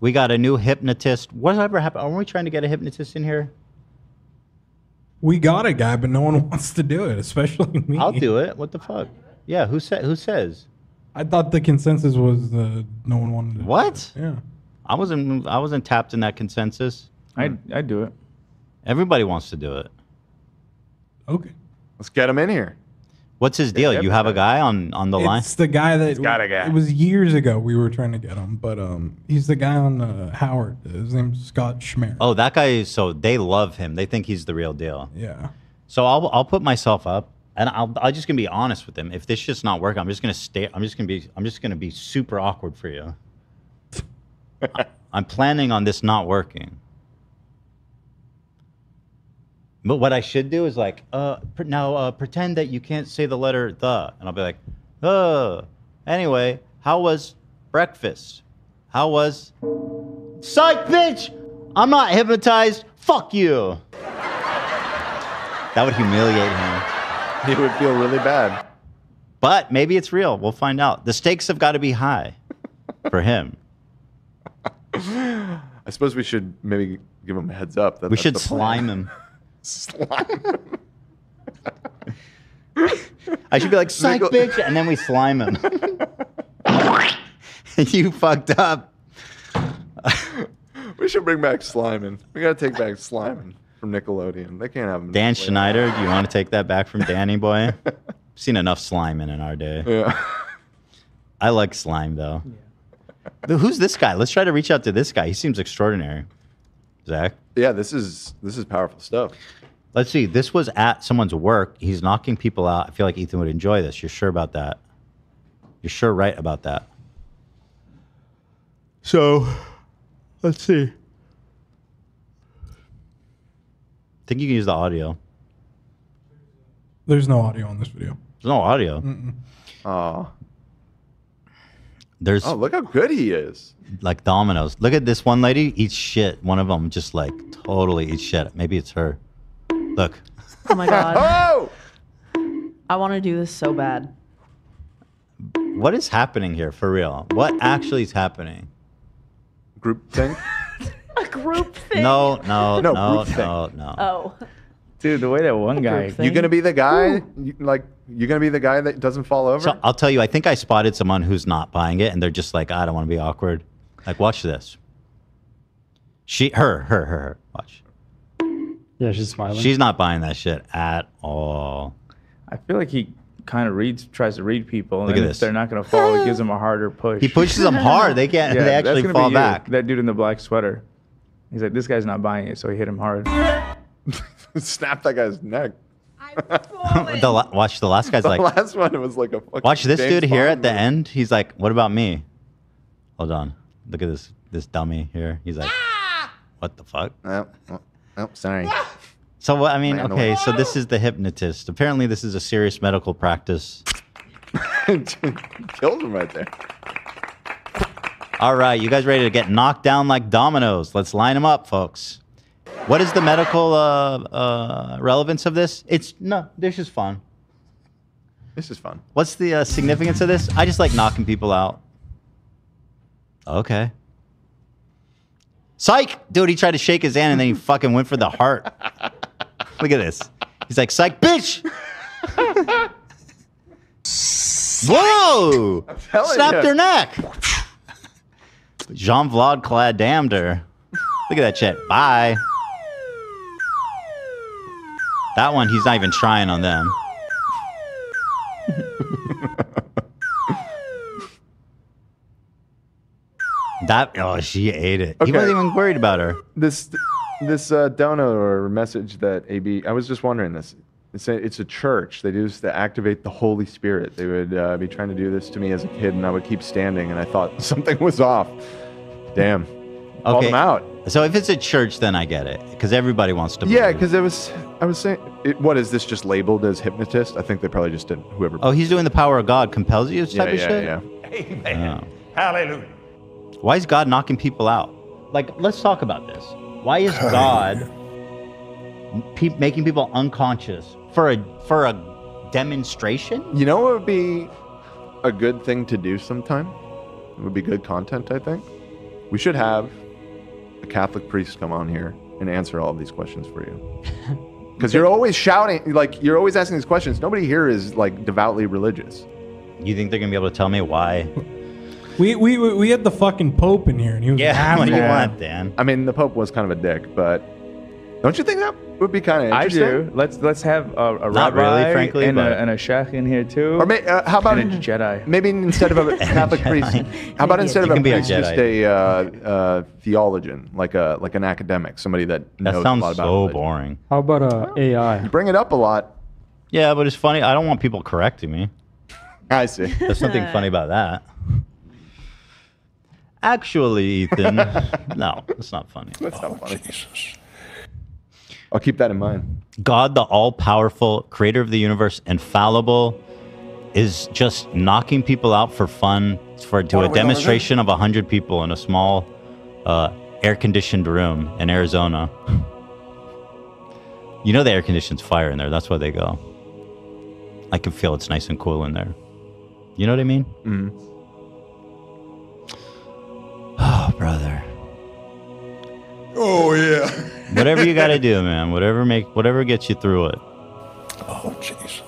We got a new hypnotist. Whatever happened? Are we trying to get a hypnotist in here? We got a guy, but no one wants to do it, especially me. I'll do it. What the fuck? Yeah, who said? Who says? I thought the consensus was uh, no one wanted to. What? Do it. Yeah. I wasn't. I wasn't tapped in that consensus. I I do it. Everybody wants to do it. Okay. Let's get him in here. What's his deal? You have a guy on on the line. It's the guy that got a guy. It was years ago we were trying to get him, but um, he's the guy on uh, Howard. His name's Scott Schmer. Oh, that guy. is So they love him. They think he's the real deal. Yeah. So I'll I'll put myself up, and I'll I'm just gonna be honest with him. If this shit's not working, I'm just gonna stay. I'm just gonna be. I'm just gonna be super awkward for you. I- I'm planning on this not working. But what I should do is like, uh, pr- now uh, pretend that you can't say the letter the, and I'll be like, uh. Anyway, how was breakfast? How was? Psych, bitch! I'm not hypnotized. Fuck you. That would humiliate him. He would feel really bad. But maybe it's real. We'll find out. The stakes have got to be high for him. I suppose we should maybe give him a heads up. That We should slime him. slime. I should be like, psych, Nickel- bitch, and then we slime him. you fucked up. we should bring back Slimin. We gotta take back Slimin from Nickelodeon. They can't have him. Dan Schneider, do you want to take that back from Danny boy? Seen enough slime in in our day. Yeah. I like slime though. Th- Who's this guy? Let's try to reach out to this guy. He seems extraordinary. Zach. Yeah, this is this is powerful stuff. Let's see. This was at someone's work. He's knocking people out. I feel like Ethan would enjoy this. You're sure about that? You're sure right about that? So, let's see. I think you can use the audio. There's no audio on this video. There's no audio. Oh. There's Oh, look how good he is. like dominoes. Look at this one lady eats shit. One of them just like totally eats shit. Maybe it's her. Look. Oh my god. Oh! I want to do this so bad. What is happening here for real? What actually is happening? Group thing? A group thing. No, no, No, no, group no, no. Oh. Dude, the way that one guy. You're gonna be the guy? You, like you're gonna be the guy that doesn't fall over? So I'll tell you, I think I spotted someone who's not buying it, and they're just like, ah, I don't want to be awkward. Like, watch this. She, her, her, her, her. Watch. Yeah, she's smiling. She's not buying that shit at all. I feel like he kind of reads, tries to read people, and Look then at if this. they're not going to fall, he gives them a harder push. He pushes them hard. They can't. they that's actually gonna fall be you, back. That dude in the black sweater. He's like, this guy's not buying it, so he hit him hard. Snap that guy's neck. the, la- watch the last guy's the like, last one was like a fucking watch this James dude here Bond at the movie. end. He's like, what about me? Hold on. Look at this this dummy here. He's like, ah! what the fuck? Oh, oh, oh, sorry. Ah! So what? I mean, Man, okay. the- So this is the hypnotist. Apparently, this is a serious medical practice. Killed him right there. All right, you guys ready to get knocked down like dominoes? Let's line them up, folks. What is the medical uh, uh, relevance of this? It's no, this is fun. This is fun. What's the uh, significance of this? I just like knocking people out. Okay. Psych! Dude, he tried to shake his hand and then he fucking went for the heart. Look at this. He's like, psych, bitch! Whoa! telling Snapped ya. her neck. Jean Vlad Clad damned her. Look at that shit. Bye. That one, he's not even trying on them. That oh, she ate it. He wasn't even worried about her. This this uh, or message that AB. I was just wondering this. It's a, it's a church. They do this to activate the Holy Spirit. They would uh, be trying to do this to me as a kid, and I would keep standing, and I thought something was off. Damn. Called Okay. them out. So if it's a church, then I get it because everybody wants to. Yeah, believe. because it was. I was saying, it, what is this just labeled as hypnotist? I think they probably just did whoever. Oh, he's doing the power of God compels you type yeah, of yeah, shit. yeah. Amen. Oh. Hallelujah. Why is God knocking people out? Like, let's talk about this. Why is God pe- making people unconscious for a for a demonstration? You know what would be a good thing to do sometime? It would be good content, I think. We should have a Catholic priest come on here and answer all of these questions for you. Because you're always shouting, like you're always asking these questions. Nobody here is like devoutly religious. You think they're gonna be able to tell me why? We, we we we had the fucking Pope in here, and he was Yeah, what do you want, Dan? I mean, the Pope was kind of a dick, but don't you think that would be kind of interesting? I do. Let's let's have a, a Not rabbi really, frankly, and, but- a, and a sheikh in here too. Or may, uh, how about and a Jedi. maybe instead of a Catholic priest, how about instead of a can a priest, just a uh, uh, theologian, like a like an academic, somebody that That knows a sounds lot about That sounds so religion. boring. How about uh, AI? You bring it up a lot. Yeah, but it's funny. I don't want people correcting me. I see. There's something funny about that. Actually, Ethan, no, it's not funny. That's not funny. I'll keep that in mind. God, the all powerful creator of the universe, infallible, is just knocking people out for fun for to a demonstration of 100 people in a small uh, air conditioned room in Arizona. You know the air conditioned's fire in there. That's why they go. I can feel it's nice and cool in there. You know what I mean? Mhm. Oh, brother. Oh yeah. Whatever you got to do, man. Whatever make whatever gets you through it. Oh Jesus.